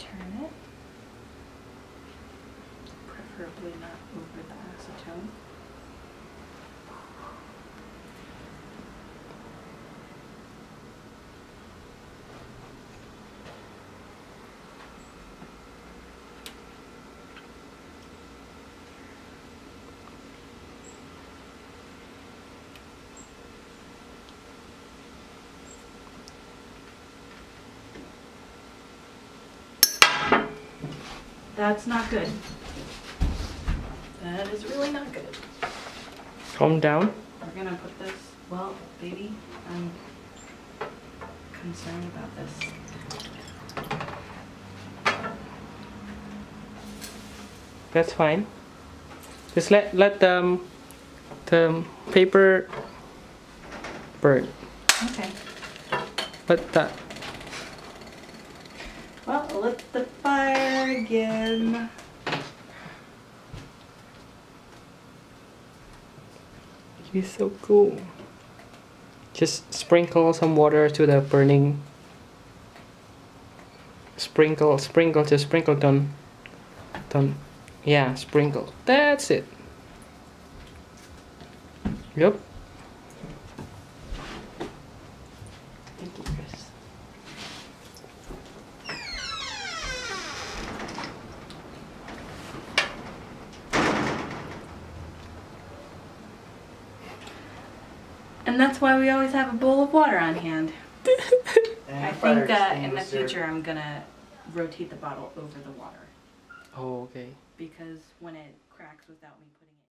turn it, preferably not over the acetone. That's not good. That is really not good. Calm down. We're gonna put this, well, baby, I'm concerned about this. That's fine. Just let let the um, the paper burn. Okay. Let that. Well, lit the fire again. You're so cool. Just sprinkle some water to the burning. Sprinkle, sprinkle, just sprinkle. Don't, don't. Yeah, sprinkle. That's it. Yep. And that's why we always have a bowl of water on hand. I think uh, in the future I'm gonna rotate the bottle over the water Oh, okay. because when it cracks without me